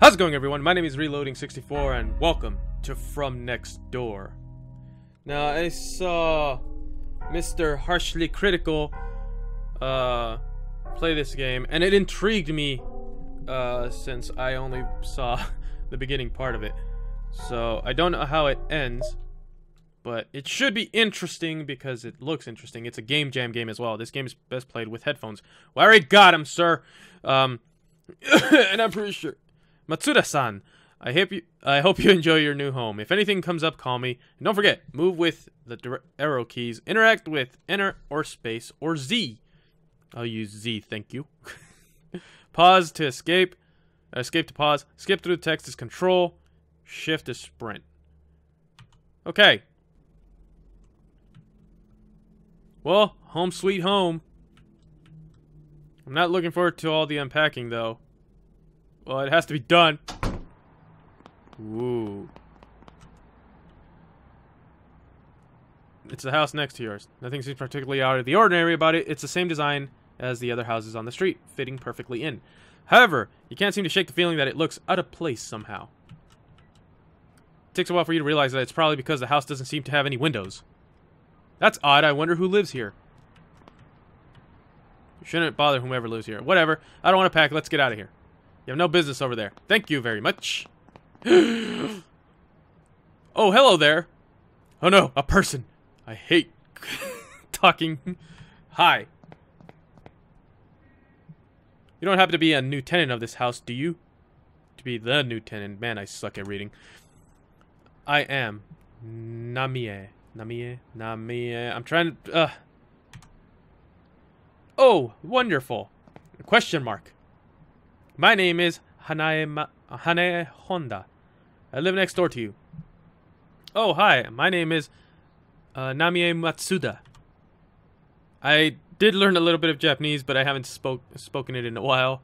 How's it going, everyone? My name is Reloading64, and welcome to From Next Door. Now, I saw Mr. Harshly Critical uh, play this game, and it intrigued me uh, since I only saw the beginning part of it. So, I don't know how it ends, but it should be interesting because it looks interesting. It's a game jam game as well. This game is best played with headphones. Well, I already got him, sir. Um, and I'm pretty sure Matsuda-san, I hope you I hope you enjoy your new home. If anything comes up, call me. And don't forget, move with the arrow keys, interact with enter or space or Z. I'll use Z, thank you. pause to escape. Escape to pause. Skip through the text is control. Shift is sprint. Okay. Well, home sweet home. I'm not looking forward to all the unpacking though. Well, it has to be done. Ooh. It's the house next to yours. Nothing seems particularly out of the ordinary about it. It's the same design as the other houses on the street, fitting perfectly in. However, you can't seem to shake the feeling that it looks out of place somehow. It takes a while for you to realize that it's probably because the house doesn't seem to have any windows. That's odd. I wonder who lives here. You shouldn't bother whomever lives here. Whatever. I don't want to pack. Let's get out of here. You have no business over there. Thank you very much. oh, hello there. Oh no, a person. I hate talking. Hi. You don't happen to be a new tenant of this house, do you? To be the new tenant. Man, I suck at reading. I am. Namie. Namie. Namie. I'm trying to... Uh. Oh, wonderful. Question mark. My name is Hanae, Ma Hanae Honda. I live next door to you. Oh, hi. My name is uh, Namie Matsuda. I did learn a little bit of Japanese, but I haven't spoke spoken it in a while,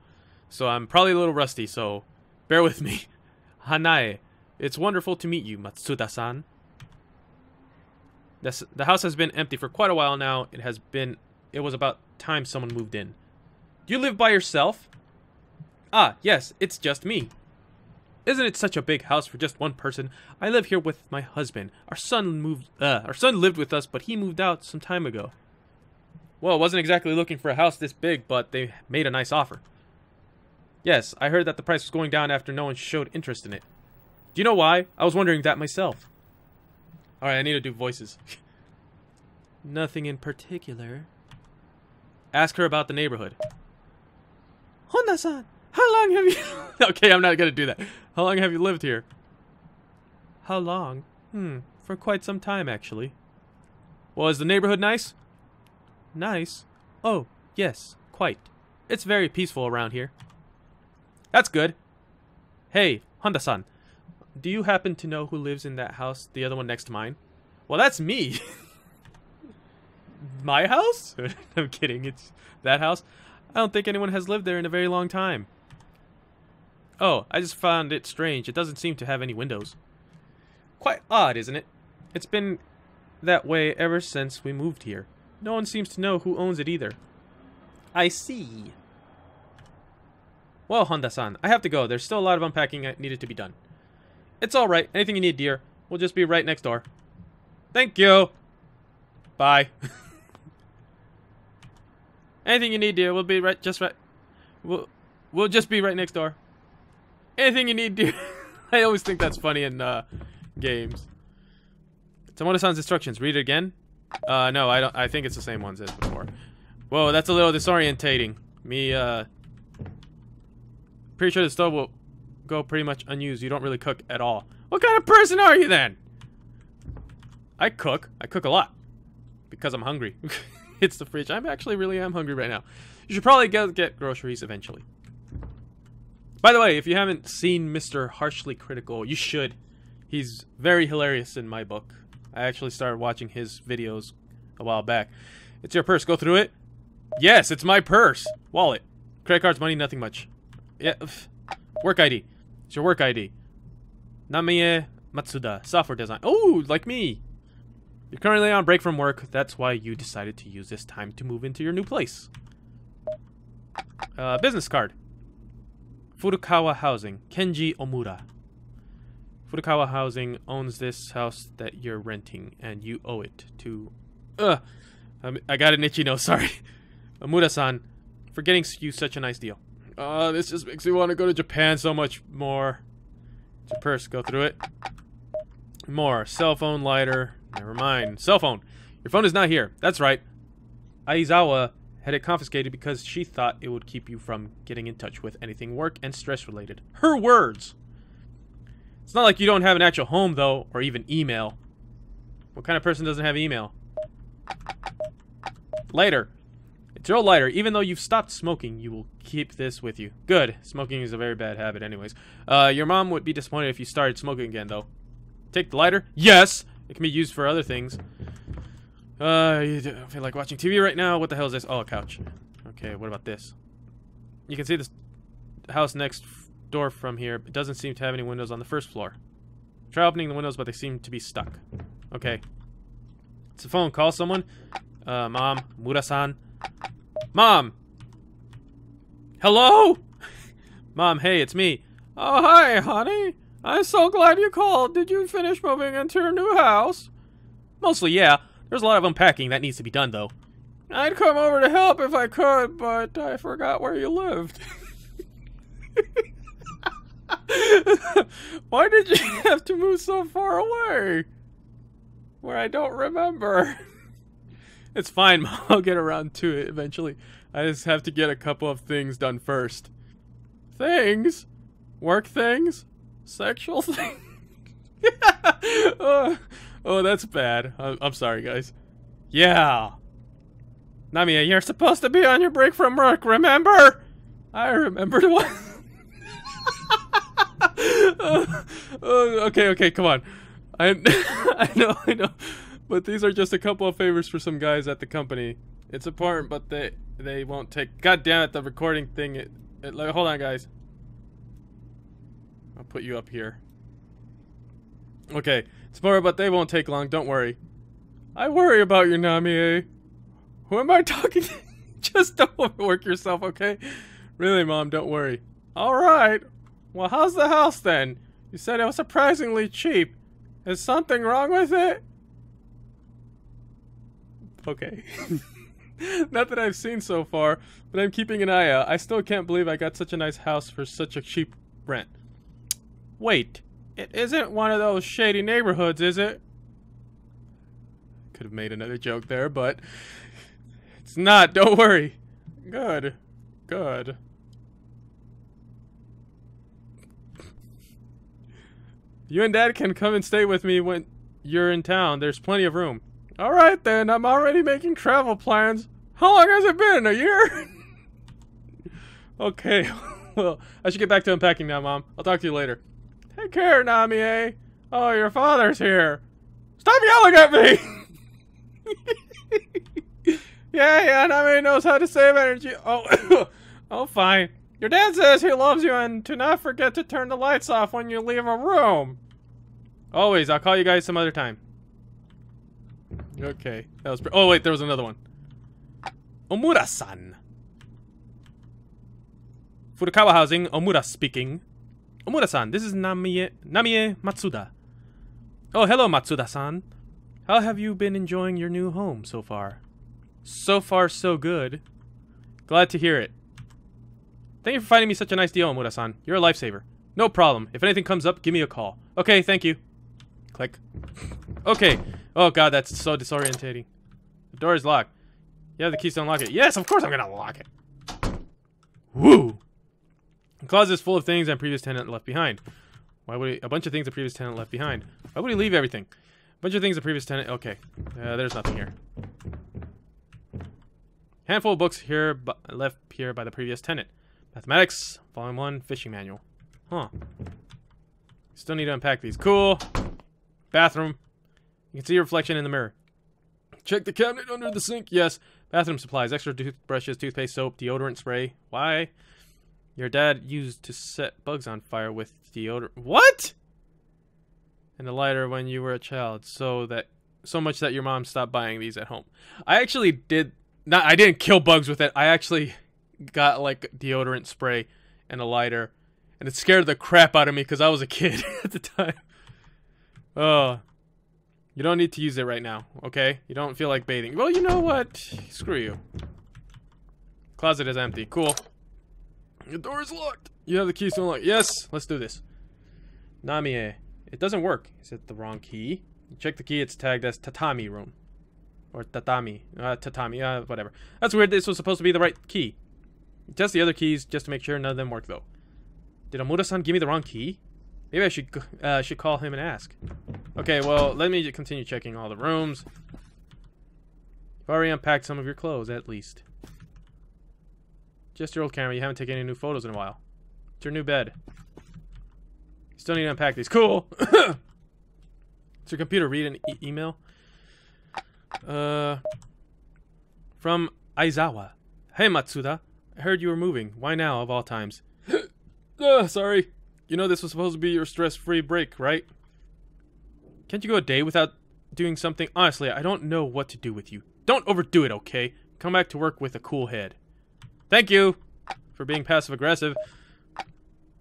so I'm probably a little rusty, so bear with me. Hanae, it's wonderful to meet you, Matsuda-san. The house has been empty for quite a while now. It has been... It was about time someone moved in. Do you live by yourself? Ah, yes, it's just me. Isn't it such a big house for just one person? I live here with my husband. Our son moved uh our son lived with us, but he moved out some time ago. Well, wasn't exactly looking for a house this big, but they made a nice offer. Yes, I heard that the price was going down after no one showed interest in it. Do you know why? I was wondering that myself. Alright, I need to do voices. Nothing in particular. Ask her about the neighborhood. Honda-san, how long have you... okay, I'm not going to do that. How long have you lived here? How long? Hmm, for quite some time, actually. Well, is the neighborhood nice? Nice? Oh, yes, quite. It's very peaceful around here. That's good. Hey, Honda-san, do you happen to know who lives in that house, the other one next to mine? Well, that's me. My house? I'm kidding, it's that house. I don't think anyone has lived there in a very long time. Oh, I just found it strange. It doesn't seem to have any windows. Quite odd, isn't it? It's been that way ever since we moved here. No one seems to know who owns it either. I see. Well, Honda-san, I have to go. There's still a lot of unpacking that needed to be done. It's alright. Anything you need, dear. We'll just be right next door. Thank you. Bye. Anything you need, dear. We'll be right, just right. We'll, we'll just be right next door. Anything you need, dude. I always think that's funny in uh, games. Tomoto-san's instructions. Read it again. Uh, no, I don't. I think it's the same ones as before. Whoa, that's a little disorientating. Me, uh, pretty sure the stove will go pretty much unused. You don't really cook at all. What kind of person are you then? I cook. I cook a lot because I'm hungry. it's the fridge. I'm actually really am hungry right now. You should probably get get groceries eventually. By the way, if you haven't seen Mr. Harshly Critical, you should. He's very hilarious in my book. I actually started watching his videos a while back. It's your purse. Go through it. Yes, it's my purse. Wallet. Credit cards, money, nothing much. Yeah. Work ID. It's your work ID. Namie Matsuda. Software design. Oh, like me. You're currently on break from work. That's why you decided to use this time to move into your new place. Uh, business card. Furukawa Housing, Kenji Omura. Furukawa Housing owns this house that you're renting, and you owe it to. Ugh! I'm- I got an itchy nose, sorry. Omura san, for getting you such a nice deal. Uh, this just makes me want to go to Japan so much more. It's purse, go through it. More. Cell phone lighter. Never mind. Cell phone. Your phone is not here. That's right. Aizawa had it confiscated because she thought it would keep you from getting in touch with anything work and stress related. Her words. It's not like you don't have an actual home, though, or even email. What kind of person doesn't have email? Lighter. It's your lighter. Even though you've stopped smoking, you will keep this with you. Good. Smoking is a very bad habit, anyways. Uh, your mom would be disappointed if you started smoking again, though. Take the lighter? Yes! It can be used for other things. Uh, don't feel like watching TV right now? What the hell is this? Oh, a couch. Okay, what about this? You can see this house next door from here. It doesn't seem to have any windows on the first floor. Try opening the windows, but they seem to be stuck. Okay. It's a phone. Call someone. Uh, Mom. Mura-san. Mom! Hello? Mom, hey, it's me. Oh, hi, honey. I'm so glad you called. Did you finish moving into your new house? Mostly, yeah. There's a lot of unpacking that needs to be done, though. I'd come over to help if I could, but I forgot where you lived. Why did you have to move so far away? Where I don't remember. It's fine. I'll get around to it eventually. I just have to get a couple of things done first. Things? Work things? Sexual things? oh, oh, that's bad. I'm, I'm sorry, guys. Yeah. Namiya, you're supposed to be on your break from work, remember? I remembered what. Uh, okay, okay, come on. I, I know, I know, but these are just a couple of favors for some guys at the company. It's important, but they they won't take. God damn it, the recording thing. It, it hold on, guys. I'll put you up here. Okay, it's more, but they won't take long. Don't worry. I worry about you, Namie. Eh? Who am I talking? to? Just don't overwork yourself, okay? Really, mom, don't worry. All right. Well, how's the house then? You said it was surprisingly cheap. Is something wrong with it? Okay. Not that I've seen so far, but I'm keeping an eye out. I still can't believe I got such a nice house for such a cheap rent. Wait, it isn't one of those shady neighborhoods, is it? Could have made another joke there, but it's not. Don't worry. Good. Good. You and Dad can come and stay with me when you're in town. There's plenty of room. All right then. I'm already making travel plans. How long has it been? A year? okay. Well, I should get back to unpacking now, Mom. I'll talk to you later. Take care, Namie. Oh, your father's here. Stop yelling at me! yeah, yeah, Namie knows how to save energy. Oh, oh, fine. Your dad says he loves you and to not forget to turn the lights off when you leave a room. Always, I'll call you guys some other time. Okay, that was. Oh wait, there was another one. Omura-san. Furukawa Housing, Omura speaking. Omura-san, this is Namie, Namie Matsuda. Oh, hello, Matsuda-san. How have you been enjoying your new home so far? So far, so good. Glad to hear it. Thank you for finding me such a nice deal, Omura-san. You're a lifesaver. No problem. If anything comes up, give me a call. Okay, thank you. Click. Okay. Oh god, that's so disorientating. The door is locked. Have the keys to unlock it. Yes, of course I'm gonna unlock it. Woo! Closet is full of things and previous tenant left behind. Why would he, a bunch of things the previous tenant left behind? Why would he leave everything? A bunch of things the previous tenant. Okay, uh, there's nothing here. Handful of books here, bu- left here by the previous tenant. Mathematics, volume one, fishing manual. Huh. Still need to unpack these. Cool. Bathroom. You can see your reflection in the mirror. Check the cabinet under the sink. Yes. Bathroom supplies. Extra toothbrushes, toothpaste, soap, deodorant spray. Why? Your dad used to set bugs on fire with deodorant. What? And a lighter when you were a child, so that so much that your mom stopped buying these at home. I actually did not. I didn't kill bugs with it. I actually got like deodorant spray and a lighter, and it scared the crap out of me because I was a kid at the time. Oh, you don't need to use it right now, okay? You don't feel like bathing. Well, you know what? Screw you. Closet is empty. Cool. The door is locked. You have the keys to unlock. Yes, let's do this. Namie. It doesn't work. Is it the wrong key? You check the key, it's tagged as tatami room. Or tatami. Uh, tatami, uh, whatever. That's weird. This was supposed to be the right key. Test the other keys just to make sure none of them work, though. Did Omura-san give me the wrong key? Maybe I should uh, should call him and ask. Okay, well, let me continue checking all the rooms. You've already unpacked some of your clothes, at least. Just your old camera. You haven't taken any new photos in a while. It's your new bed. Still need to unpack these. Cool! Does your computer read an e email? Uh, from Aizawa. Hey, Matsuda. I heard you were moving. Why now, of all times? uh, sorry. You know this was supposed to be your stress-free break, right? Can't you go a day without doing something? Honestly, I don't know what to do with you. Don't overdo it, okay? Come back to work with a cool head. Thank you for being passive-aggressive.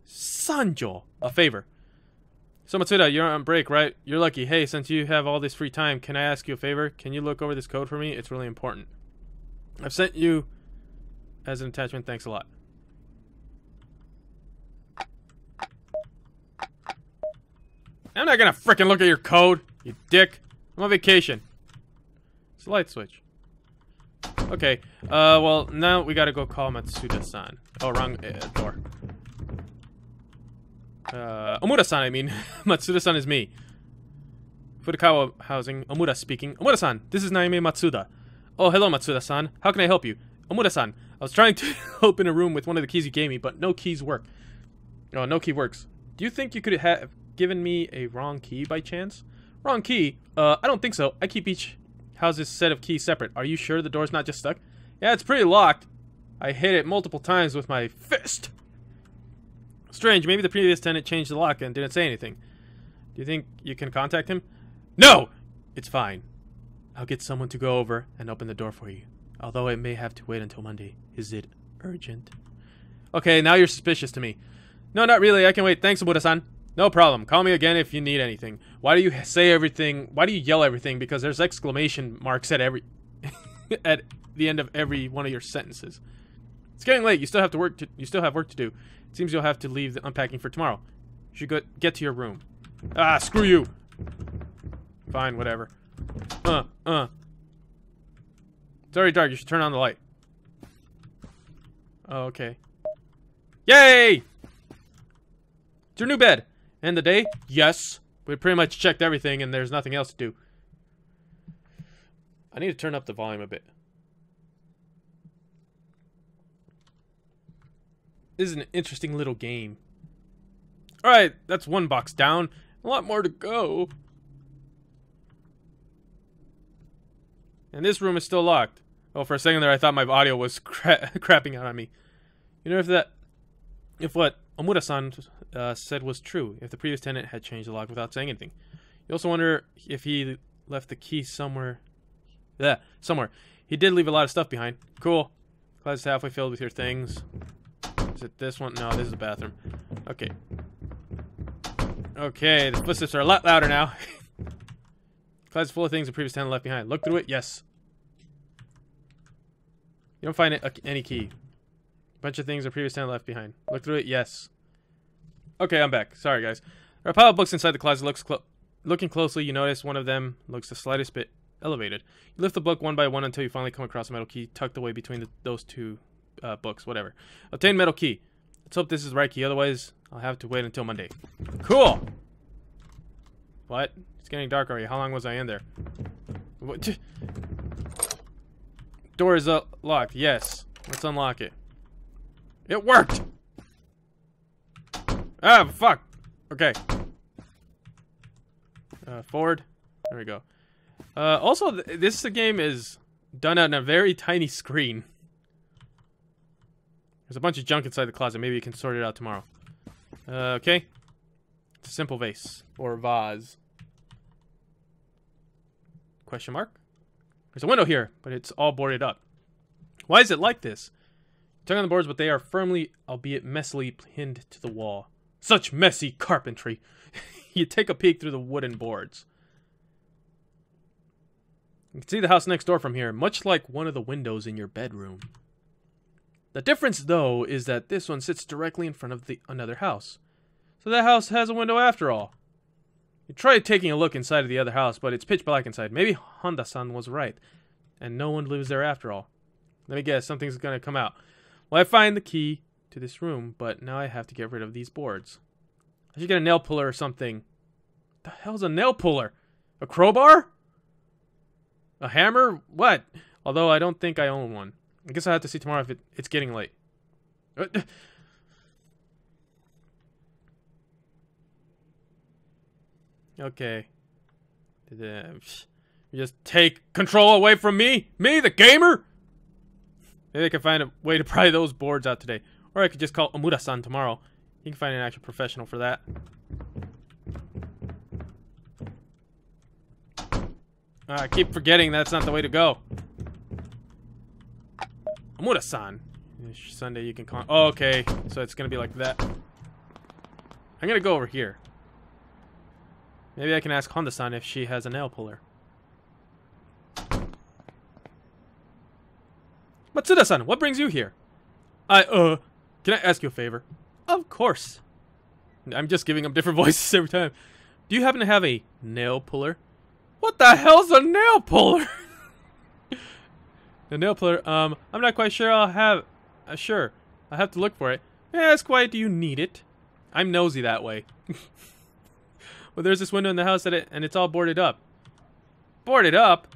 Sanjo, a favor. So Matsuda, you're on break, right? You're lucky. Hey, since you have all this free time, can I ask you a favor? Can you look over this code for me? It's really important. I've sent you as an attachment. Thanks a lot. I'm not gonna fricking look at your code, you dick. I'm on vacation. It's a light switch. Okay, uh, well, now we gotta go call Matsuda-san. Oh, wrong uh, door. Uh, Omura-san, I mean. Matsuda-san is me. Furukawa Housing, Omura speaking. Omura-san, this is Naime Matsuda. Oh, hello, Matsuda-san. How can I help you? Omura-san, I was trying to open a room with one of the keys you gave me, but no keys work. Oh, no key works. Do you think you could have given me a wrong key by chance? Wrong key? Uh, I don't think so. I keep each house's set of keys separate. Are you sure the door's not just stuck? Yeah, it's pretty locked. I hit it multiple times with my fist. Strange, maybe the previous tenant changed the lock and didn't say anything. Do you think you can contact him? No! It's fine. I'll get someone to go over and open the door for you. Although it may have to wait until Monday. Is it urgent? Okay, now you're suspicious to me. No, not really. I can wait. Thanks, Buddha-san. No problem. Call me again if you need anything. Why do you say everything? Why do you yell everything? Because there's exclamation marks at every at the end of every one of your sentences. It's getting late. You still have to work. To, you still have work to do. It seems you'll have to leave the unpacking for tomorrow. You should go get to your room. Ah, screw you. Fine, whatever. Uh, uh. It's already dark. You should turn on the light. Oh, okay. Yay! It's your new bed. End the day? Yes. We pretty much checked everything and there's nothing else to do. I need to turn up the volume a bit. This is an interesting little game. Alright, that's one box down. A lot more to go. And this room is still locked. Oh, for a second there I thought my audio was cra crapping out on me. You know if that... If what Omura-san uh, said was true if the previous tenant had changed the lock without saying anything. You also wonder if he left the key somewhere. Yeah, somewhere. He did leave a lot of stuff behind. Cool. Closet's halfway filled with your things. Is it this one? No, this is the bathroom. Okay. Okay, the footsteps are a lot louder now. Closet's full of things the previous tenant left behind. Look through it? Yes. You don't find it, any key. A Bunch of things the previous tenant left behind. Look through it? Yes. Okay, I'm back. Sorry, guys. There are a pile of books inside the closet. Looks clo looking closely, you notice one of them looks the slightest bit elevated. You lift the book one by one until you finally come across a metal key tucked away between the, those two uh, books. Whatever. Obtain metal key. Let's hope this is the right key. Otherwise, I'll have to wait until Monday. Cool. What? It's getting dark already. How long was I in there? What? Door is uh, locked. Yes. Let's unlock it. It worked! Ah, fuck. Okay. Uh, forward. There we go. Uh, also, th this game is done on a very tiny screen. There's a bunch of junk inside the closet. Maybe you can sort it out tomorrow. Uh, okay. It's a simple vase. Or vase. Question mark? There's a window here, but it's all boarded up. Why is it like this? Tug on the boards, but they are firmly, albeit messily, pinned to the wall. Such messy carpentry. you take a peek through the wooden boards. You can see the house next door from here, much like one of the windows in your bedroom. The difference, though, is that this one sits directly in front of the another house. So that house has a window after all. You tried taking a look inside of the other house, but it's pitch black inside. Maybe Honda-san was right, and no one lives there after all. Let me guess, something's gonna come out. Well, I find the key to this room, but now I have to get rid of these boards. I should get a nail puller or something. The hell's a nail puller? A crowbar? A hammer? What? Although I don't think I own one. I guess I have to see tomorrow if it, it's getting late. okay. You just take control away from me? Me, the gamer? Maybe I can find a way to pry those boards out today. Or I could just call Omura-san tomorrow. He can find an actual professional for that. Uh, I keep forgetting that's not the way to go. Omura-san. Sunday you can call. Oh, okay. So it's gonna be like that. I'm gonna go over here. Maybe I can ask Honda-san if she has a nail puller. Matsuda-san, what brings you here? I, uh, can I ask you a favor? Of course. I'm just giving them different voices every time. Do you happen to have a nail puller? What the hell's a nail puller? the nail puller, um, I'm not quite sure I'll have, uh, sure. I'll have to look for it. May I ask why do you need it? I'm nosy that way. well, there's this window in the house that it, and it's all boarded up. Boarded up?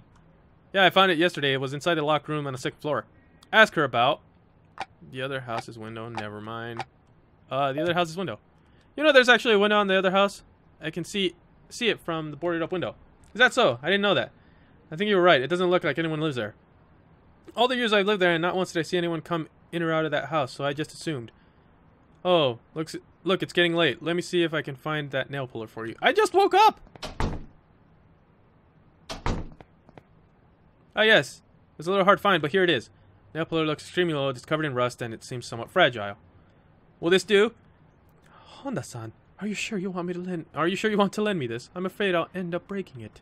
Yeah, I found it yesterday. It was inside the locked room on the sixth floor. Ask her about. The other house's window. Never mind. Uh, the other house's window. You know, there's actually a window on the other house. I can see see it from the boarded up window. Is that so? I didn't know that. I think you were right. It doesn't look like anyone lives there. All the years I've lived there, and not once did I see anyone come in or out of that house, so I just assumed. Oh, looks look, it's getting late. Let me see if I can find that nail puller for you. I just woke up! Ah, yes. It's a little hard to find, but here it is. Nail puller looks extremely old, it's covered in rust, and it seems somewhat fragile. Will this do? Honda-san, are you sure you want me to lend- Are you sure you want to lend me this? I'm afraid I'll end up breaking it.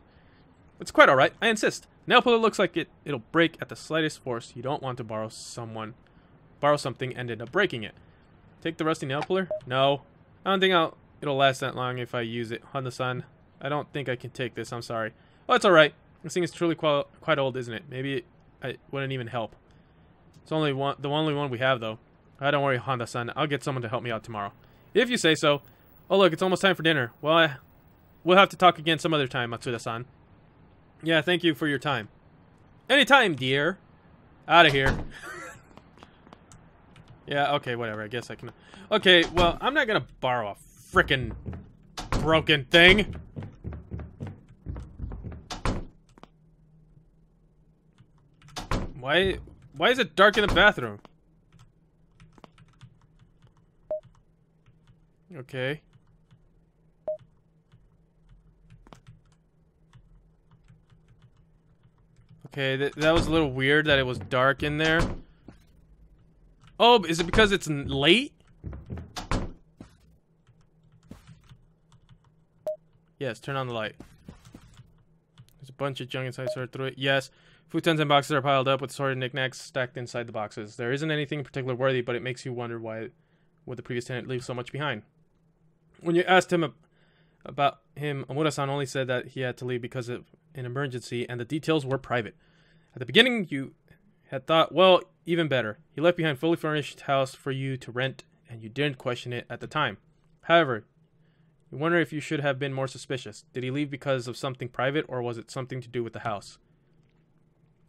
It's quite alright, I insist. Nail puller looks like it, it'll break at the slightest force. You don't want to borrow someone, borrow something and end up breaking it. Take the rusty nail puller? No. I don't think I'll, it'll last that long if I use it. Honda-san, I don't think I can take this, I'm sorry. Oh, it's alright. This thing is truly quite old, isn't it? Maybe it, it wouldn't even help. It's only one, the only one we have, though. I don't worry, Honda-san. I'll get someone to help me out tomorrow. If you say so. Oh, look, it's almost time for dinner. Well, I, we'll have to talk again some other time, Matsuda-san. Yeah, thank you for your time. Anytime, dear. Out of here. yeah, okay, whatever. I guess I can... Okay, well, I'm not gonna borrow a frickin' broken thing. Why... Why is it dark in the bathroom? Okay. Okay, th that was a little weird that it was dark in there. Oh, is it because it's late? Yes, turn on the light. There's a bunch of junk inside, sort through it. Yes. Futons and boxes are piled up with assorted knickknacks stacked inside the boxes. There isn't anything particular worthy, but it makes you wonder why would the previous tenant leave so much behind. When you asked him about him, Omura-san only said that he had to leave because of an emergency, and the details were private. At the beginning, you had thought, well, even better. He left behind fully furnished house for you to rent, and you didn't question it at the time. However, you wonder if you should have been more suspicious. Did he leave because of something private, or was it something to do with the house?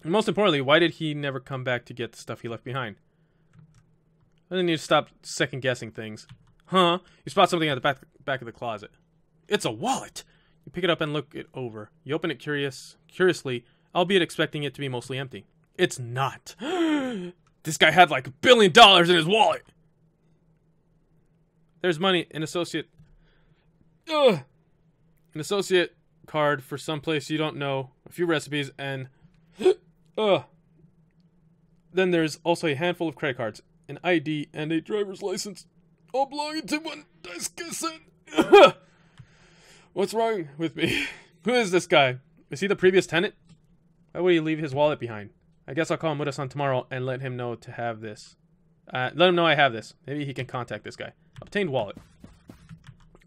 And most importantly, why did he never come back to get the stuff he left behind? I didn't need to stop second guessing things. Huh? You spot something at the back back of the closet. It's a wallet. You pick it up and look it over. You open it curious curiously, albeit expecting it to be mostly empty. It's not. this guy had like a billion dollars in his wallet. There's money, an associate. Ugh. An associate card for some place you don't know, a few recipes, and Ugh. Then there's also a handful of credit cards, an ID, and a driver's license, all belonging to one kissing. What's wrong with me? Who is this guy? Is he the previous tenant? Why would he leave his wallet behind? I guess I'll call Muda-san tomorrow and let him know to have this. Uh, let him know I have this. Maybe he can contact this guy. Obtained wallet.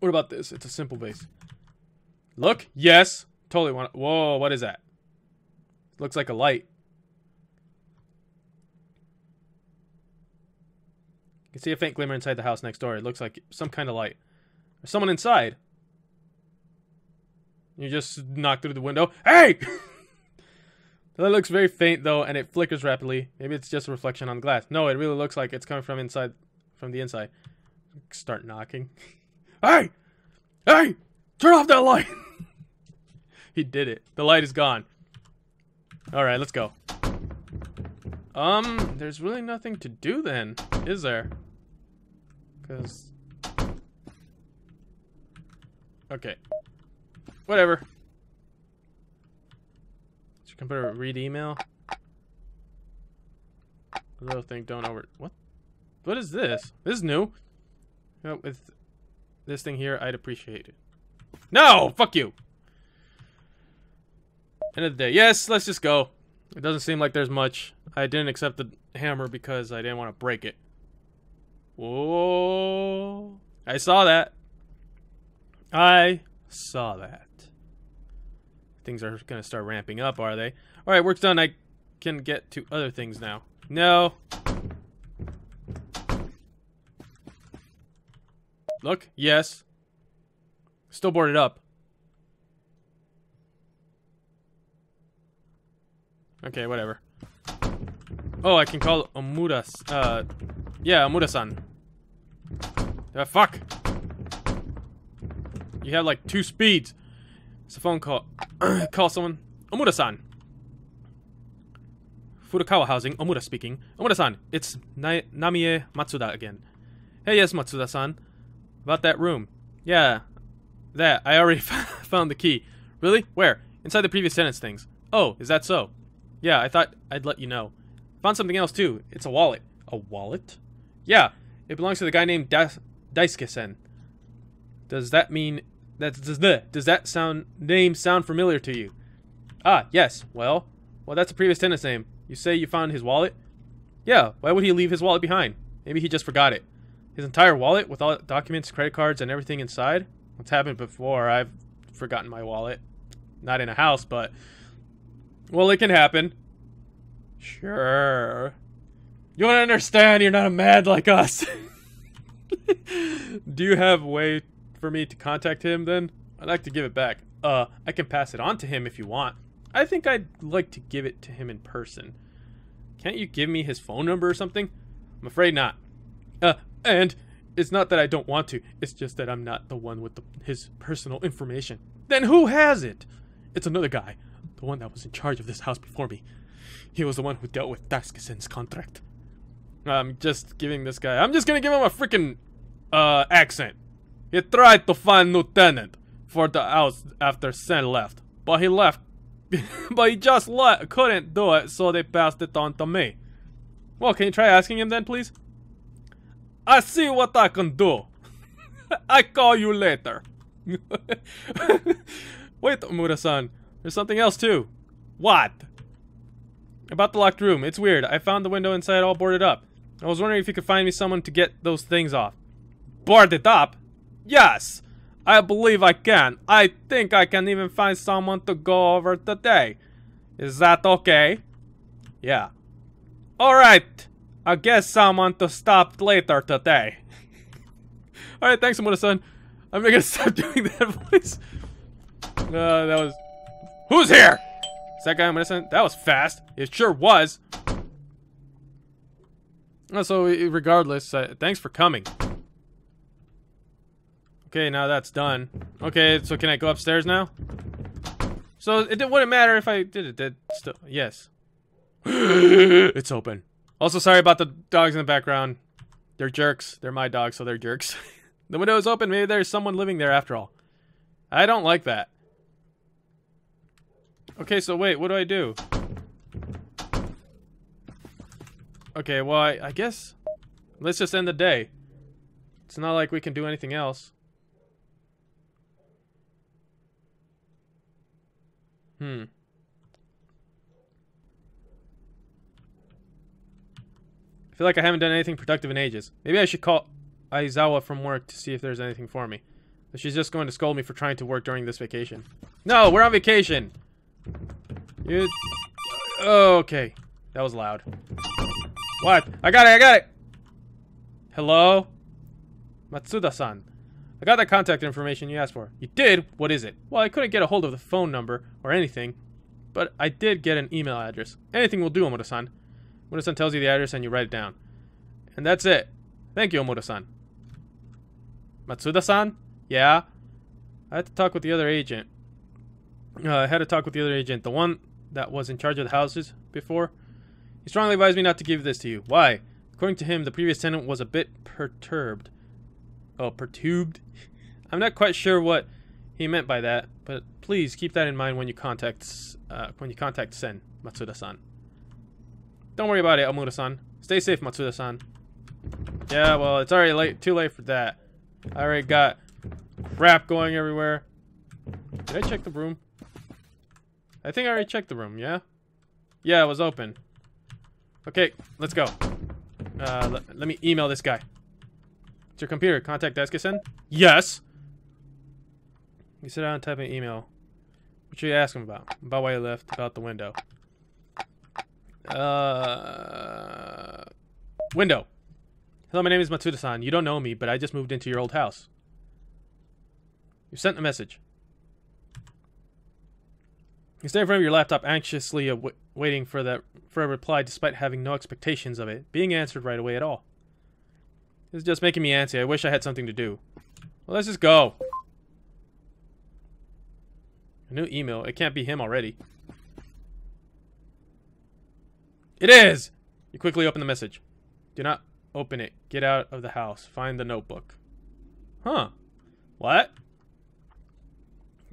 What about this? It's a simple base. Look. Yes. Totally want. Whoa. What is that? Looks like a light. You can see a faint glimmer inside the house next door. It looks like some kind of light. There's someone inside. You just knock through the window. Hey! that looks very faint though, and it flickers rapidly. Maybe it's just a reflection on the glass. No, it really looks like it's coming from inside, from the inside. Start knocking. hey! Hey! Turn off that light! he did it. The light is gone. Alright, let's go. Um, there's really nothing to do then, is there? Because... Okay. Whatever. Your computer read email? Little thing don't over... What? What is this? This is new. You with this thing here, I'd appreciate it. No! Fuck you! End of the day. Yes, let's just go. It doesn't seem like there's much. I didn't accept the hammer because I didn't want to break it. Whoa. I saw that. I saw that. Things are going to start ramping up, are they? Alright, work's done. I can get to other things now. No. Look, yes. Still boarded up. Okay, whatever. Oh, I can call Omura. Uh, yeah, Omura-san. Uh, fuck. You have like two speeds. It's a phone call. call someone. Omura-san. Furukawa Housing. Omura speaking. Omura-san, it's Na Namie Matsuda again. Hey, yes, Matsuda-san. About that room. Yeah, that. I already found the key. Really? Where? Inside the previous tenant's things. Oh, is that so? Yeah, I thought I'd let you know. Found something else too. It's a wallet. A wallet? Yeah, it belongs to the guy named da Daisuke-sen. Does that mean that does the does that sound name sound familiar to you? Ah, yes. Well, well, that's a previous tenant's name. You say you found his wallet? Yeah. Why would he leave his wallet behind? Maybe he just forgot it. His entire wallet with all documents, credit cards, and everything inside. What's happened before? I've forgotten my wallet. Not in a house, but well, it can happen. Sure. You to understand you're not a mad like us. Do you have a way for me to contact him then? I'd like to give it back. Uh, I can pass it on to him if you want. I think I'd like to give it to him in person. Can't you give me his phone number or something? I'm afraid not. Uh, and it's not that I don't want to. It's just that I'm not the one with the, his personal information. Then who has it? It's another guy. The one that was in charge of this house before me. He was the one who dealt with Daisuke-sen's contract. I'm just giving this guy... I'm just gonna give him a freaking uh, accent. He tried to find new tenant for the house after Sen left. But he left. but he just le couldn't do it, so they passed it on to me. Well, can you try asking him then, please? I see what I can do. I call you later. Wait, Omura-san. There's something else too. What? About the locked room. It's weird. I found the window inside all boarded up. I was wondering if you could find me someone to get those things off. Boarded up? Yes. I believe I can. I think I can even find someone to go over today. Is that okay? Yeah. Alright. I guess someone to stop later today. Alright, thanks, Amuna-san. I'm gonna stop doing that voice. Uh, that was... Who's here? Is that guy I'm innocent? That was fast. It sure was. Oh, so, regardless, uh, thanks for coming. Okay, now that's done. Okay, so can I go upstairs now? So, it wouldn't matter if I did it. Did still, yes. it's open. Also, sorry about the dogs in the background. They're jerks. They're my dogs, so they're jerks. the window is open. Maybe there's someone living there after all. I don't like that. Okay, so wait, what do I do? Okay, well, I, I guess... Let's just end the day. It's not like we can do anything else. Hmm. I feel like I haven't done anything productive in ages. Maybe I should call Aizawa from work to see if there's anything for me. She's just going to scold me for trying to work during this vacation. No, we're on vacation! Okay. That was loud. What? I got it, I got it! Hello? Matsuda-san. I got that contact information you asked for. You did? What is it? Well, I couldn't get a hold of the phone number or anything, but I did get an email address. Anything will do, Omura-san. Omura-san tells you the address and you write it down. And that's it. Thank you, Omura-san. Matsuda-san? Yeah? I had to talk with the other agent. Uh, I had a talk with the other agent, the one that was in charge of the houses before. He strongly advised me not to give this to you. Why? According to him, the previous tenant was a bit perturbed. Oh, perturbed? I'm not quite sure what he meant by that, but please keep that in mind when you contact uh, when you contact Sen, Matsuda-san. Don't worry about it, Omura-san. Stay safe, Matsuda-san. Yeah, well, it's already late. Too late for that. I already got crap going everywhere. Did I check the room? I think I already checked the room, yeah? Yeah, it was open. Okay, let's go. Uh, let, let me email this guy. It's your computer. Contact Deskisan? Yes! You sit down and type an email. What should you ask him about? About why he left, about the window. Uh... Window. Hello, my name is Matsuda-san. You don't know me, but I just moved into your old house. You sent a message. You stand in front of your laptop, anxiously uh, waiting for that for a reply, despite having no expectations of it being answered right away at all. Is just making me antsy. I wish I had something to do. Well, let's just go. A new email. It can't be him already. It is! You quickly open the message. Do not open it. Get out of the house. Find the notebook. Huh. What?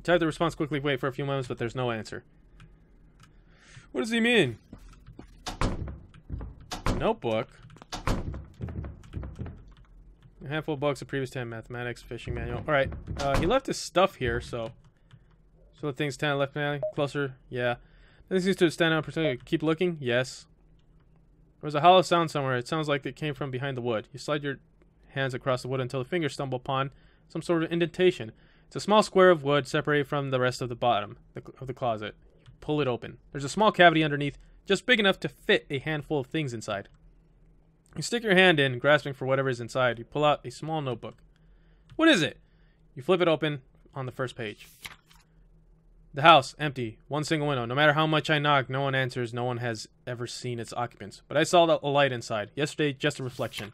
Type the response quickly, wait for a few moments, but there's no answer. What does he mean? Notebook? A handful of books, a previous 10 mathematics, fishing manual. Alright, uh, he left his stuff here, so... So the things 10 left behind, closer, yeah. This seems to stand out, keep looking, yes. There's a hollow sound somewhere, it sounds like it came from behind the wood. You slide your hands across the wood until the fingers stumble upon some sort of indentation. It's a small square of wood separated from the rest of the bottom of the closet. Pull it open. There's a small cavity underneath, just big enough to fit a handful of things inside. You stick your hand in, grasping for whatever is inside. You pull out a small notebook. What is it? You flip it open on the first page. The house, empty. One single window. No matter how much I knock, no one answers. No one has ever seen its occupants. But I saw a light inside. Yesterday, just a reflection.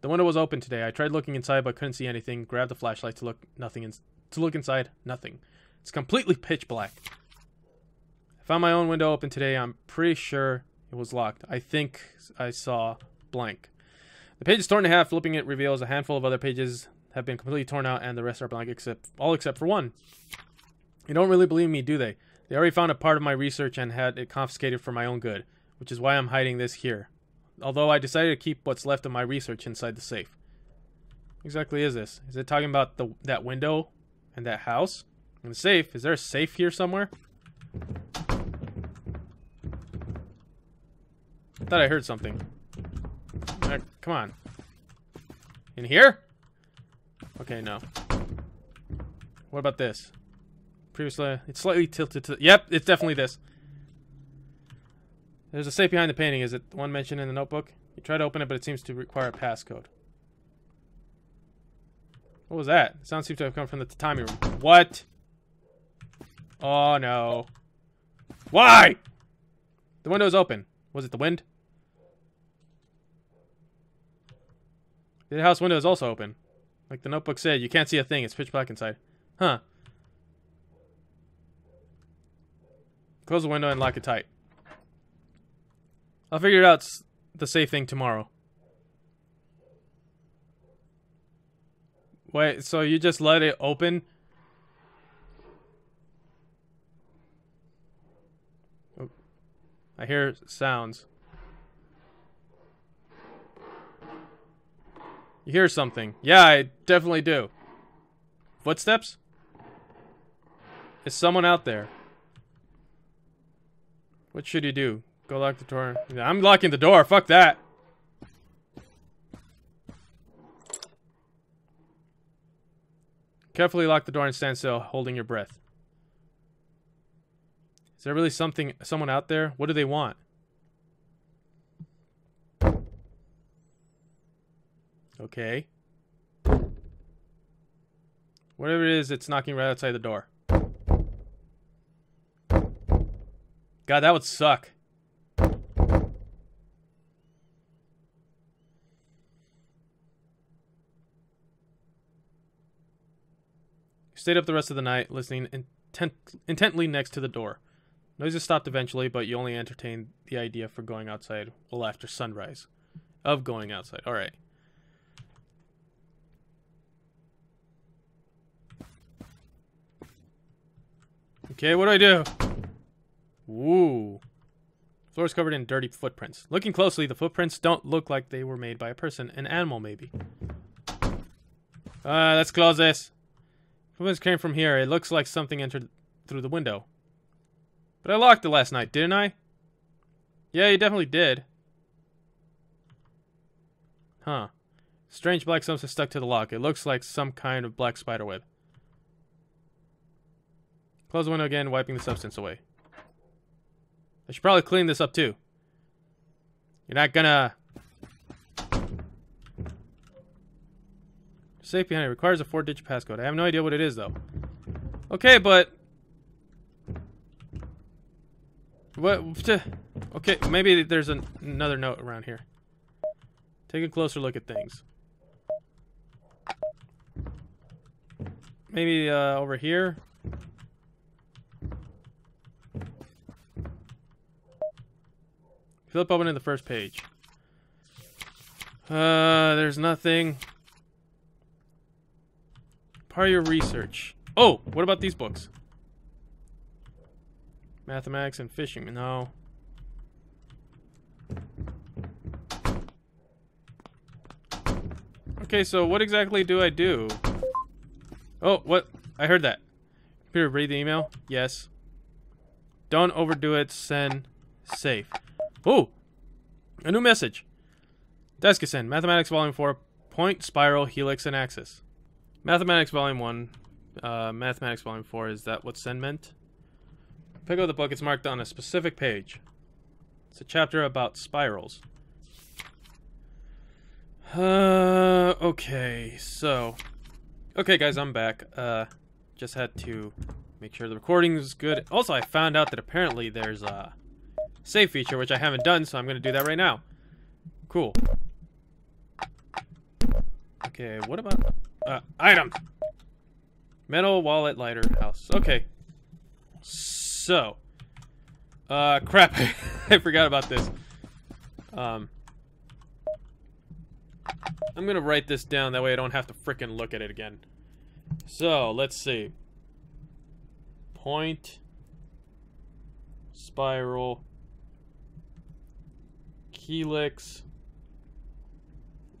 The window was open today. I tried looking inside but couldn't see anything. Grabbed the flashlight to look nothing in to look inside. Nothing. It's completely pitch black. I found my own window open today. I'm pretty sure it was locked. I think I saw blank. The page is torn in half. Flipping it reveals a handful of other pages have been completely torn out and the rest are blank except all except for one. You don't really believe me, do they? They already found a part of my research and had it confiscated for my own good, which is why I'm hiding this here although I decided to keep what's left of my research inside the safe. What exactly is this? Is it talking about the that window and that house? And the safe? Is there a safe here somewhere? I thought I heard something. Right, come on. In here? Okay, no. What about this? Previously, it's slightly tilted to... Yep, it's definitely this. There's a safe behind the painting. Is it the one mentioned in the notebook? You try to open it, but it seems to require a passcode. What was that? It sound seems to have come from the tatami room. What? Oh, no. Why? The window is open. Was it the wind? The house window is also open. Like the notebook said, you can't see a thing. It's pitch black inside. Huh. Close the window and lock it tight. I'll figure it out the safe thing tomorrow. Wait, so you just let it open? Oh, I hear sounds. You hear something. Yeah, I definitely do. Footsteps? Is someone out there? What should you do? Go lock the door. I'm locking the door. Fuck that. Carefully lock the door and stand still, holding your breath. Is there really something, someone out there? What do they want? Okay. Whatever it is, it's knocking right outside the door. God, that would suck. Stayed up the rest of the night, listening intent intently next to the door. Noises stopped eventually, but you only entertained the idea for going outside well after sunrise. Of going outside. Alright. Okay, what do I do? Ooh. Floor is covered in dirty footprints. Looking closely, the footprints don't look like they were made by a person. An animal, maybe. Uh, let's close this. Footprints came from here. It looks like something entered through the window. But I locked it last night, didn't I? Yeah, you definitely did. Huh. Strange black substance stuck to the lock. It looks like some kind of black spider web. Close the window again, wiping the substance away. I should probably clean this up too. You're not gonna... Safe behind it. Requires a four-digit passcode. I have no idea what it is, though. Okay, but... What? Okay, maybe there's an, another note around here. Take a closer look at things. Maybe uh, over here. Flip open to the first page. Uh, there's nothing. Your research. Oh, what about these books? Mathematics and fishing. No. Okay, so what exactly do I do? Oh, what? I heard that. Here, read the email. Yes. Don't overdo it. Send. Safe. Oh! A new message. Deskison, Mathematics Volume 4, Point, Spiral, Helix, and Axis. Mathematics Volume 1, uh, Mathematics Volume 4, is that what Sen meant? Pick up the book, it's marked on a specific page. It's a chapter about spirals. Uh, okay, so... Okay, guys, I'm back. Uh, just had to make sure the recording is good. Also, I found out that apparently there's, a save feature, which I haven't done, so I'm going to do that right now. Cool. Okay, what about... Uh, item! Metal, wallet, lighter, house. Okay. So. Uh, crap. I forgot about this. Um. I'm gonna write this down, that way I don't have to fricking look at it again. So, let's see. Point. Spiral helix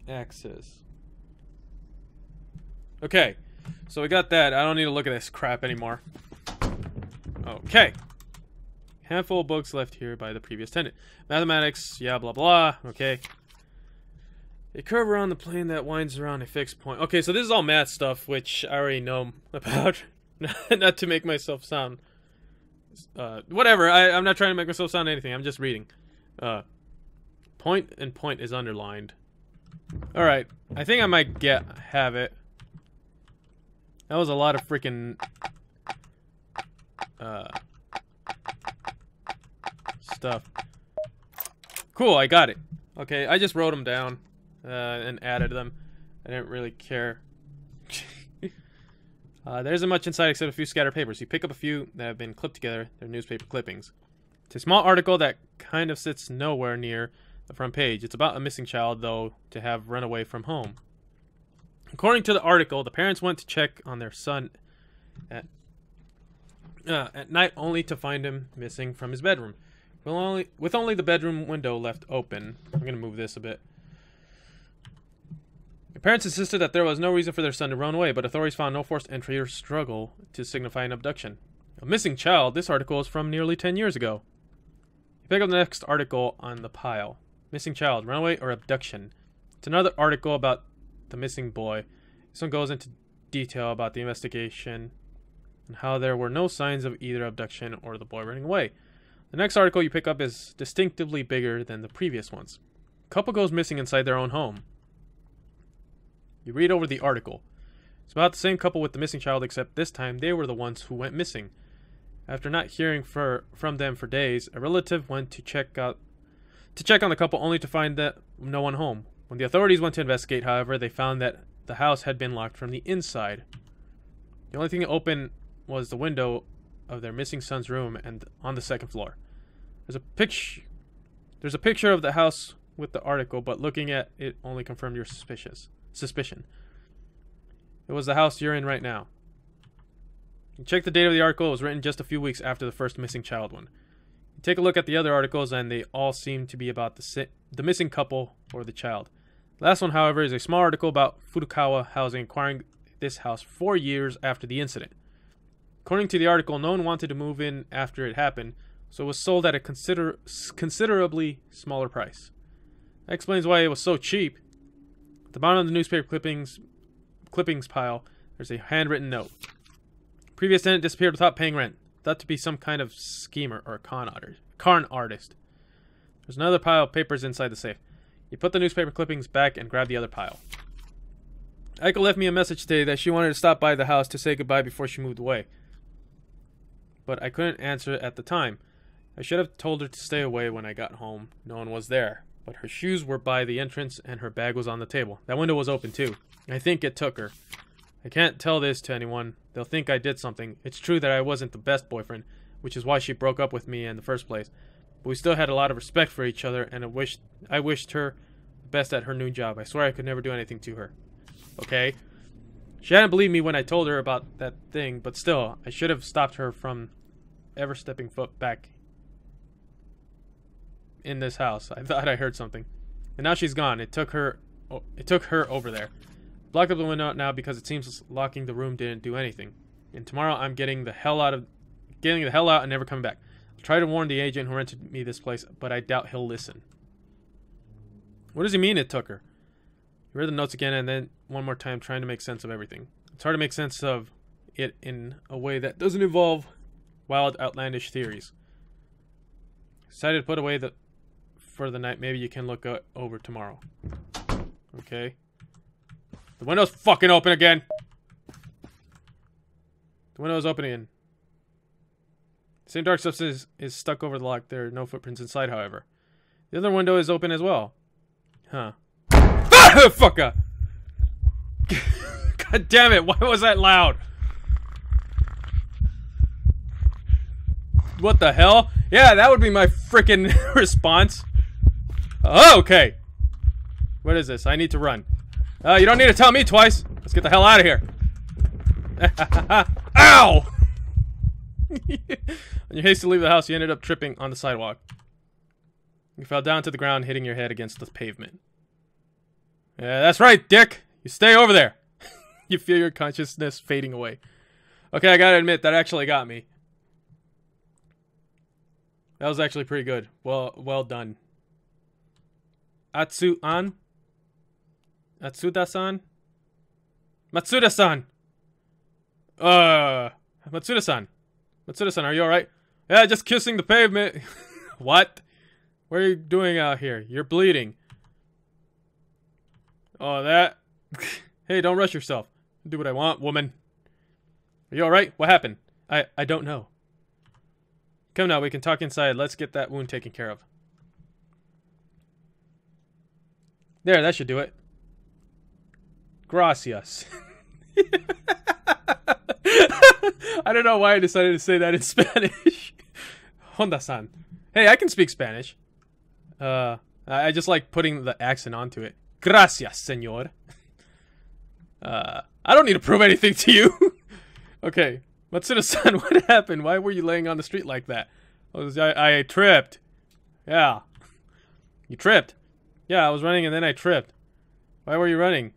axis. Okay, so we got that. I don't need to look at this crap anymore. Okay. Handful of books left here by the previous tenant. Mathematics, yeah, blah, blah. Okay. A curve around the plane that winds around a fixed point. Okay, so this is all math stuff, which I already know about. not to make myself sound... Uh, whatever, I, I'm not trying to make myself sound anything. I'm just reading. Uh, Point and point is underlined. Alright, I think I might get have it. That was a lot of freaking uh, stuff. Cool, I got it. Okay, I just wrote them down uh, and added them. I didn't really care. uh, there isn't much inside except a few scattered papers. You pick up a few that have been clipped together. They're newspaper clippings. It's a small article that kind of sits nowhere near the front page. It's about a missing child, though, to have run away from home. According to the article, the parents went to check on their son at, uh, at night only to find him missing from his bedroom. With only, with only the bedroom window left open. I'm going to move this a bit. The parents insisted that there was no reason for their son to run away, but authorities found no forced entry or struggle to signify an abduction. A missing child. This article is from nearly 10 years ago. You pick up the next article on the pile. Missing child, runaway or abduction. It's another article about the missing boy. This one goes into detail about the investigation and how there were no signs of either abduction or the boy running away. The next article you pick up is distinctively bigger than the previous ones. Couple goes missing inside their own home. You read over the article. It's about the same couple with the missing child, except this time they were the ones who went missing. After not hearing for, from them for days, a relative went to check out to check on the couple only to find that no one home. When the authorities went to investigate, however, they found that the house had been locked from the inside. The only thing open was the window of their missing son's room and on the second floor. There's a picture There's a picture of the house with the article, but looking at it only confirmed your suspicious suspicion. It was the house you're in right now. You check the date of the article. It was written just a few weeks after the first missing child one. You take a look at the other articles, and they all seem to be about the si- the missing couple or the child. Last one, however, is a small article about Furukawa Housing acquiring this house four years after the incident. According to the article, no one wanted to move in after it happened, so it was sold at a consider- considerably smaller price. That explains why it was so cheap. At the bottom of the newspaper clippings clippings pile, there's a handwritten note. Previous tenant disappeared without paying rent. Thought to be some kind of schemer or con artist. Con artist. There's another pile of papers inside the safe. You put the newspaper clippings back and grabbed the other pile. Aiko left me a message today that she wanted to stop by the house to say goodbye before she moved away. But I couldn't answer at the time. I should have told her to stay away when I got home. No one was there but her shoes were by the entrance and her bag was on the table. That window was open too. I think it took her. I can't tell this to anyone. They'll think I did something. It's true that I wasn't the best boyfriend, which is why she broke up with me in the first place. But we still had a lot of respect for each other, and I wished I wished her the best at her new job. I swear I could never do anything to her. Okay? She hadn't believed me when I told her about that thing, but still, I should have stopped her from ever stepping foot back in this house. I thought I heard something. And now she's gone. It took her oh, it took her over there. Block up the window now because it seems locking the room didn't do anything. And tomorrow I'm getting the hell out of getting the hell out and never coming back. Try to warn the agent who rented me this place, but I doubt he'll listen. What does he mean it took her? You read the notes again and then one more time trying to make sense of everything. It's hard to make sense of it in a way that doesn't involve wild outlandish theories. Decided to put away the for the night. Maybe you can look over tomorrow. Okay. The window's fucking open again. The window's open again. Same dark substance is stuck over the lock. There are no footprints inside, however. The other window is open as well. Huh. Ah! Fucker! God damn it, why was that loud? What the hell? Yeah, that would be my freaking response. Oh, okay. What is this? I need to run. Uh, you don't need to tell me twice. Let's get the hell out of here. Ow! When you haste to leave the house, you ended up tripping on the sidewalk. You fell down to the ground, hitting your head against the pavement. Yeah, that's right, Dick. You stay over there. you feel your consciousness fading away. Okay, I gotta admit, that actually got me. That was actually pretty good. Well, well done. Atsu-an? Atsuda-san? Matsuda-san! Uh, Matsuda-san. Matsuda-san, are you alright? Yeah, just kissing the pavement. what? What are you doing out here? You're bleeding. Oh, that. hey, don't rush yourself. Do what I want, woman. Are you alright? What happened? I, I don't know. Come now, we can talk inside. Let's get that wound taken care of. There, that should do it. Gracias. I don't know why I decided to say that in Spanish. Honda-san. Hey, I can speak Spanish. Uh, I just like putting the accent onto it. Gracias, senor. Uh, I don't need to prove anything to you. okay, Matsuda-san, what happened? Why were you laying on the street like that? I, I tripped. Yeah. You tripped. Yeah, I was running and then I tripped. Why were you running?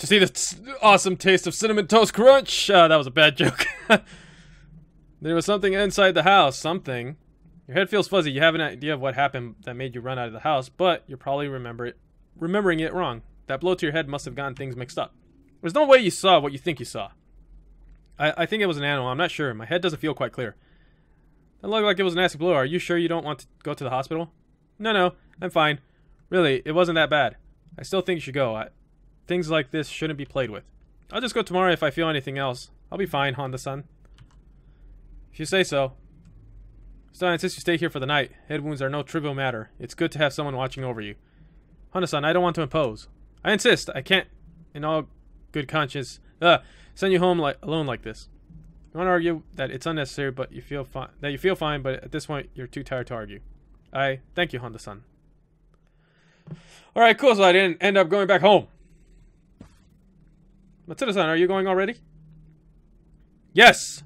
To see the awesome taste of Cinnamon Toast Crunch. Uh, that was a bad joke. there was something inside the house. Something. Your head feels fuzzy. You have an idea of what happened that made you run out of the house, but you're probably remember it, remembering it wrong. That blow to your head must have gotten things mixed up. There's no way you saw what you think you saw. I, I think it was an animal. I'm not sure. My head doesn't feel quite clear. That looked like it was a nasty blow. Are you sure you don't want to go to the hospital? No, no. I'm fine. Really, it wasn't that bad. I still think you should go. I, things like this shouldn't be played with. I'll just go tomorrow if I feel anything else. I'll be fine, Honda-san. If you say so. Still, I insist you stay here for the night. Head wounds are no trivial matter. It's good to have someone watching over you. Honda-san, I don't want to impose. I insist. I can't, in all good conscience, uh, send you home alone like this. You want to argue that it's unnecessary, but you feel fine. That you feel fine, but at this point, you're too tired to argue. I thank you, Honda-san. All right, cool. So I didn't end up going back home. Matsuda-san, are you going already? Yes.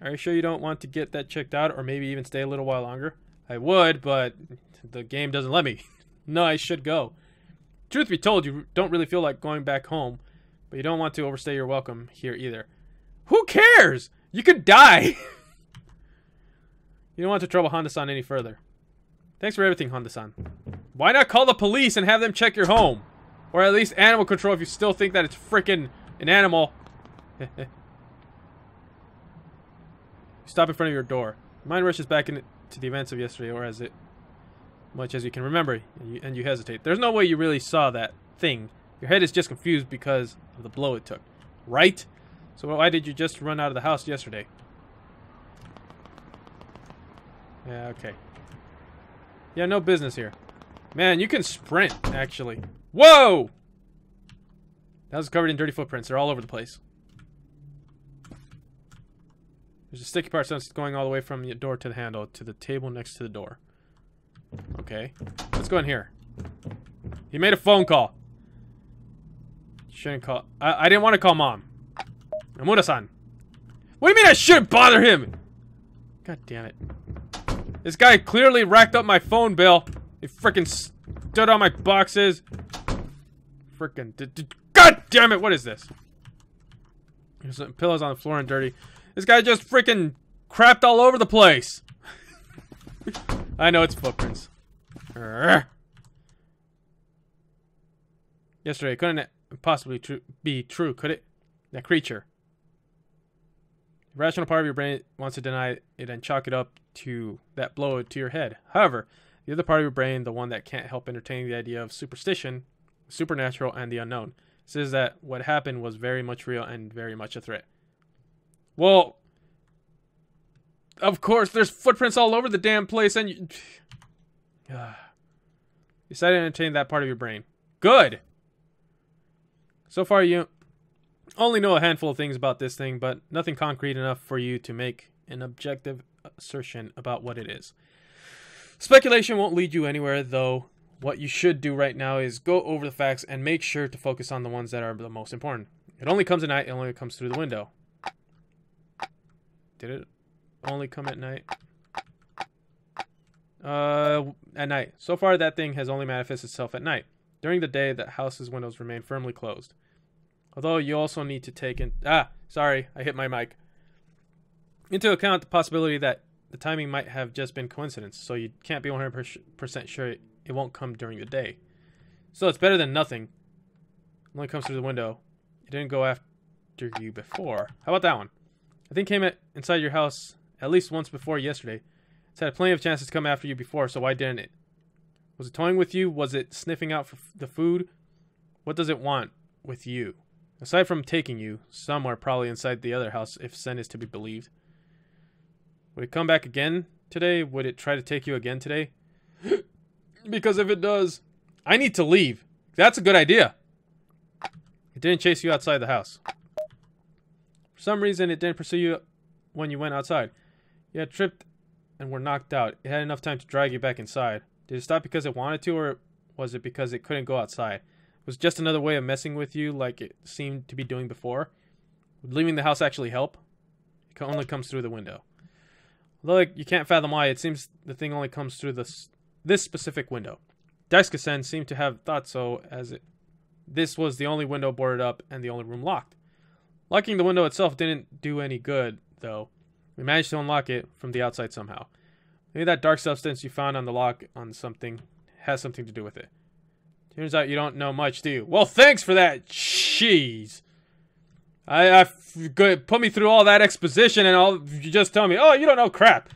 Are you sure you don't want to get that checked out, or maybe even stay a little while longer? I would, but the game doesn't let me. no, I should go. Truth be told, you don't really feel like going back home, but you don't want to overstay your welcome here either. Who cares? You could die. you don't want to trouble Honda-san any further. Thanks for everything, Honda-san. Why not call the police and have them check your home? Or at least animal control if you still think that it's freaking an animal. Stop in front of your door. mind rushes back into the events of yesterday, or as it much as you can remember, and you, and you hesitate. There's no way you really saw that thing. Your head is just confused because of the blow it took. Right? So why did you just run out of the house yesterday? Yeah, okay. Yeah, no business here. Man, you can sprint, actually. Whoa! That was covered in dirty footprints. They're all over the place. There's a sticky part that's going all the way from the door to the handle to the table next to the door. Okay. Let's go in here. He made a phone call. Shouldn't call. I, I didn't want to call mom. Amura-san. What do you mean I shouldn't bother him? God damn it. This guy clearly racked up my phone bill. He freaking stood on my boxes. Freaking. God damn it, what is this? There's some pillows on the floor and dirty. This guy just freaking crapped all over the place. I know it's footprints. Yesterday, couldn't it possibly tr be true, could it? That creature. Rational part of your brain wants to deny it and chalk it up to that blow to your head. However, the other part of your brain, the one that can't help entertaining the idea of superstition, supernatural, and the unknown, says that what happened was very much real and very much a threat. Well, of course, there's footprints all over the damn place, and you. decided to entertain that part of your brain. Good! So far, you only know a handful of things about this thing, but nothing concrete enough for you to make an objective assertion about what it is. Speculation won't lead you anywhere, though. What you should do right now is go over the facts and make sure to focus on the ones that are the most important. It only comes at night, it only comes through the window. Did it only come at night? Uh, at night. So far, that thing has only manifested itself at night. During the day, the house's windows remain firmly closed. Although you also need to take in ah, sorry, I hit my mic. Into account the possibility that the timing might have just been coincidence, so you can't be 100% sure it won't come during the day. So it's better than nothing. It only comes through the window. It didn't go after you before. How about that one? I think came inside your house at least once before yesterday. It's had plenty of chances to come after you before, so why didn't it? Was it toying with you? Was it sniffing out for the food? What does it want with you? Aside from taking you, somewhere probably inside the other house, if Sen is to be believed. Would it come back again today? Would it try to take you again today? Because if it does, I need to leave. That's a good idea. It didn't chase you outside the house. For some reason, it didn't pursue you when you went outside. You had tripped and were knocked out. It had enough time to drag you back inside. Did it stop because it wanted to, or was it because it couldn't go outside? It was just another way of messing with you like it seemed to be doing before? Would leaving the house actually help? It only comes through the window. Although you can't fathom why, it seems the thing only comes through this, this specific window. Daisuke-sen seemed to have thought so as it this was the only window boarded up and the only room locked. Locking the window itself didn't do any good, though. We managed to unlock it from the outside somehow. Maybe that dark substance you found on the lock on something has something to do with it. Turns out you don't know much, do you? Well, thanks for that. Jeez. I, I good, put me through all that exposition and all you just tell me, oh, you don't know crap.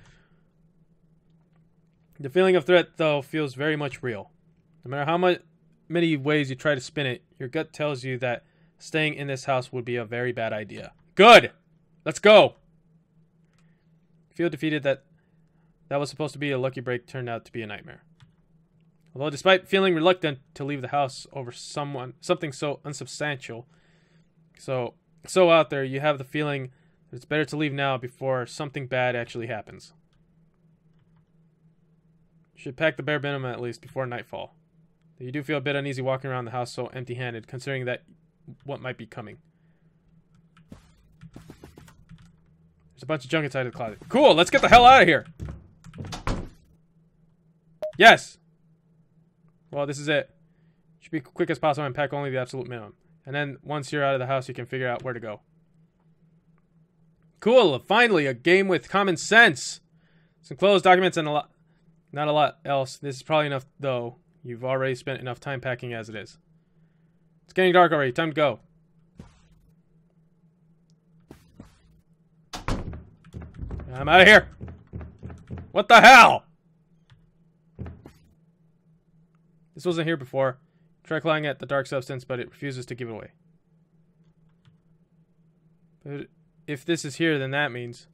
The feeling of threat, though, feels very much real. No matter how much many ways you try to spin it, your gut tells you that staying in this house would be a very bad idea. Good! Let's go! Feel defeated that that was supposed to be a lucky break turned out to be a nightmare. Although despite feeling reluctant to leave the house over someone something so unsubstantial, so so out there, you have the feeling that it's better to leave now before something bad actually happens. Should pack the bare minimum at least before nightfall. You do feel a bit uneasy walking around the house so empty-handed, considering that what might be coming. There's a bunch of junk inside the closet. Cool, let's get the hell out of here. Yes. Well, this is it. Should be quick as possible and pack only the absolute minimum. And then once you're out of the house, you can figure out where to go. Cool. Finally, a game with common sense. Some closed documents and a lot, not a lot else. This is probably enough, though. You've already spent enough time packing as it is. It's getting dark already. Time to go. I'm out of here. What the hell? This wasn't here before. Try clawing at the dark substance, but it refuses to give it away. But if this is here, then that means...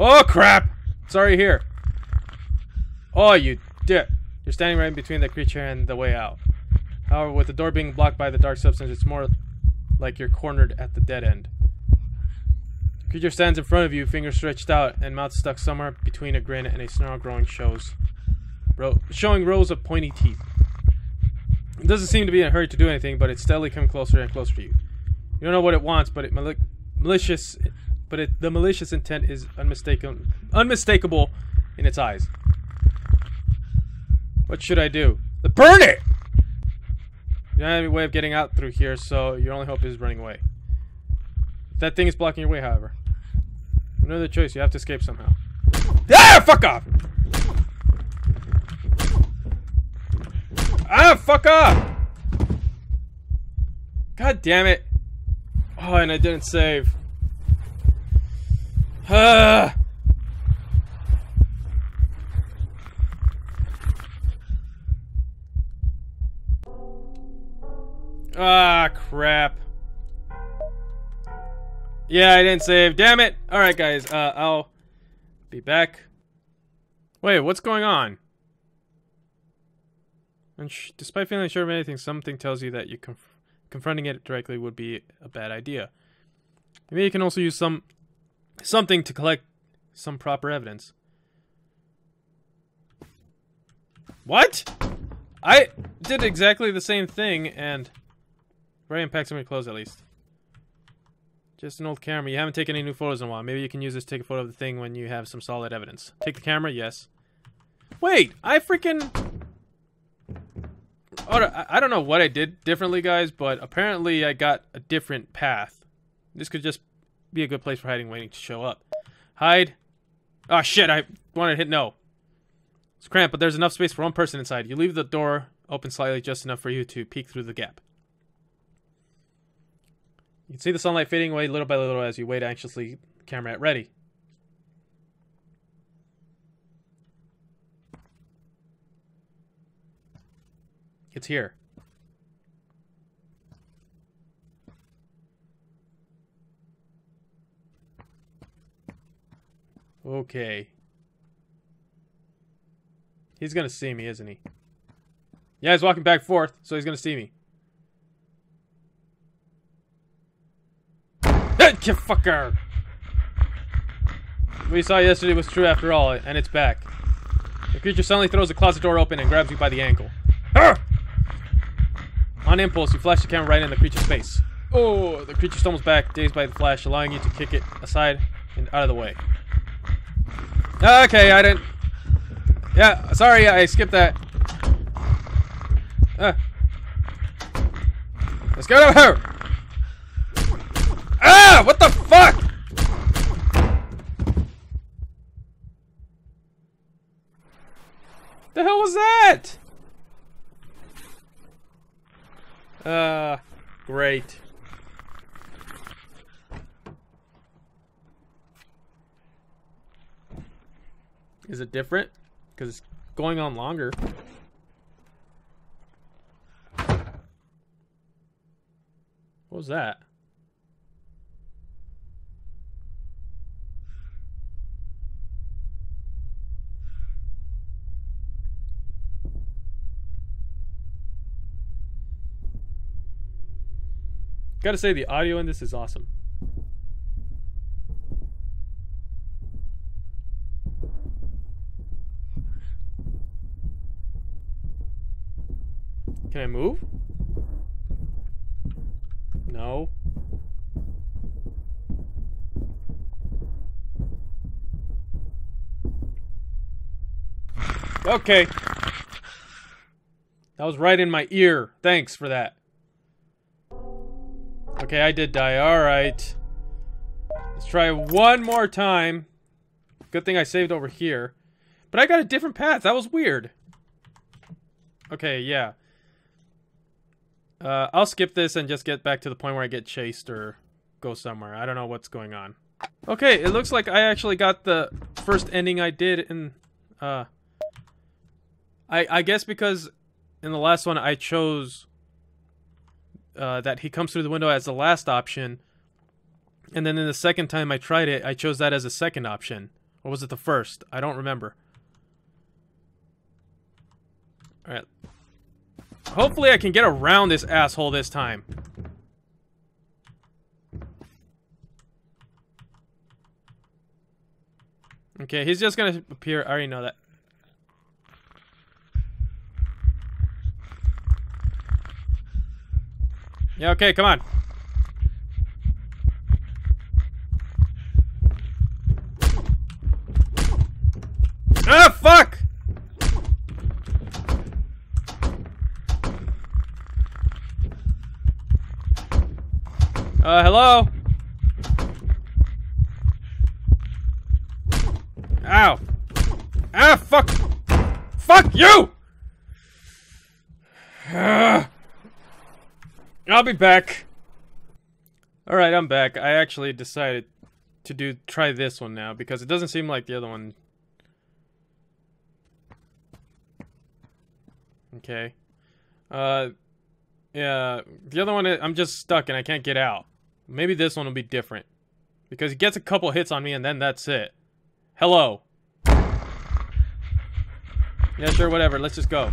Oh, crap! Sorry, here. Oh, you dip. You're standing right in between the creature and the way out. However, with the door being blocked by the dark substance, it's more like you're cornered at the dead end. The creature stands in front of you, fingers stretched out, and mouth stuck somewhere between a grin and a snarl growing shows ro showing rows of pointy teeth. It doesn't seem to be in a hurry to do anything, but it's steadily coming closer and closer to you. You don't know what it wants, but it mali malicious, but it, the malicious intent is unmistakable, unmistakable in its eyes. What should I do? Burn it! You don't have any way of getting out through here, so your only hope is running away. That thing is blocking your way, however. Another choice, you have to escape somehow. Ah, fuck off! Ah, fuck off! God damn it. Oh, and I didn't save. Ah. Ah, crap. Yeah, I didn't save. Damn it. All right, guys. Uh, I'll be back. Wait, what's going on? And despite feeling sure of anything, something tells you that you conf confronting it directly would be a bad idea. Maybe you can also use some something to collect some proper evidence. What? I did exactly the same thing and Right, unpack some of clothes at least. Just an old camera. You haven't taken any new photos in a while. Maybe you can use this to take a photo of the thing when you have some solid evidence. Take the camera? Yes. Wait! I freaking... Oh, I don't know what I did differently, guys, but apparently I got a different path. This could just be a good place for hiding, waiting to show up. Hide. Oh, shit, I wanted to hit no. It's cramped, but there's enough space for one person inside. You leave the door open slightly, just enough for you to peek through the gap. You can see the sunlight fading away little by little as you wait anxiously, camera at ready. It's here. Okay. He's gonna see me, isn't he? Yeah, he's walking back forth, so he's gonna see me. You fucker! What you saw yesterday was true after all, and it's back. The creature suddenly throws the closet door open and grabs you by the ankle. Arr! On impulse, you flash the camera right in the creature's face. Oh, the creature stumbles back, dazed by the flash, allowing you to kick it aside and out of the way. Okay, I didn't... Yeah, sorry, I skipped that. Uh. Let's go over here! Ah! What the fuck? The hell was that? Uh, great. Is it different? Because it's going on longer. What was that? Gotta say, the audio in this is awesome. Can I move? No. Okay. That was right in my ear. Thanks for that. Okay, I did die. Alright. Let's try one more time. Good thing I saved over here. But I got a different path. That was weird. Okay, yeah. Uh, I'll skip this and just get back to the point where I get chased or go somewhere. I don't know what's going on. Okay, it looks like I actually got the first ending I did in... Uh, I, I guess because in the last one I chose uh, that he comes through the window as the last option. And then in the second time I tried it, I chose that as a second option. Or was it the first? I don't remember. Alright. Hopefully I can get around this asshole this time. Okay, he's just gonna appear. I already know that. Yeah, okay, come on. Ah, fuck! Uh, hello? Ow. Ah, fuck! Fuck you! I'll be back. Alright, I'm back. I actually decided to do try this one now because it doesn't seem like the other one. Okay. Uh, yeah, the other one, I'm just stuck and I can't get out. Maybe this one will be different. Because he gets a couple hits on me and then that's it. Hello. Yeah, sure, whatever. Let's just go.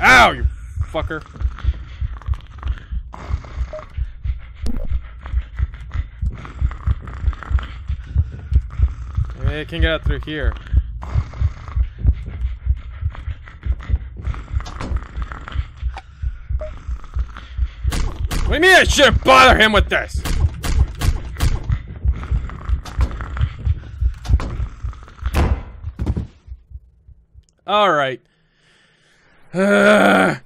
Ow, you fucker. I can get out through here. What do you mean I shouldn't bother him with this? Alright. I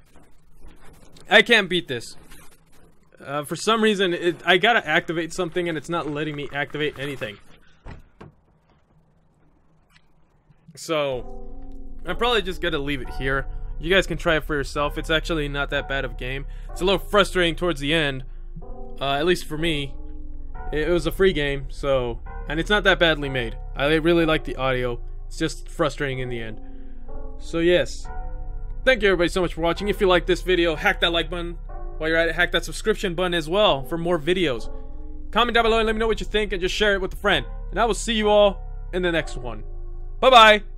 can't beat this. Uh, for some reason, it, I gotta activate something and it's not letting me activate anything. So, I'm probably just gonna leave it here. You guys can try it for yourself. It's actually not that bad of a game. It's a little frustrating towards the end. Uh, at least for me. It, it was a free game, so... And it's not that badly made. I really like the audio. It's just frustrating in the end. So yes, Thank you everybody so much for watching. If you like this video, hack that like button. While you're at it, hack that subscription button as well for more videos. Comment down below and let me know what you think and just share it with a friend. And I will see you all in the next one. Bye-bye.